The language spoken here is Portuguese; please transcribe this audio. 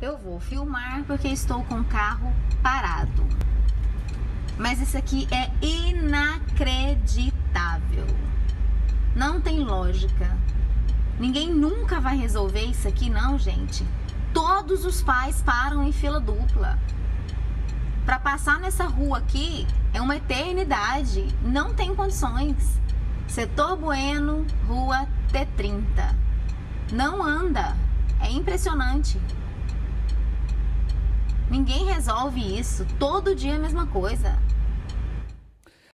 Eu vou filmar porque estou com o carro parado. Mas isso aqui é inacreditável. Não tem lógica. Ninguém nunca vai resolver isso aqui, não, gente. Todos os pais param em fila dupla. Para passar nessa rua aqui é uma eternidade. Não tem condições. Setor Bueno, rua T30. Não anda. É impressionante. Ninguém resolve isso. Todo dia é a mesma coisa.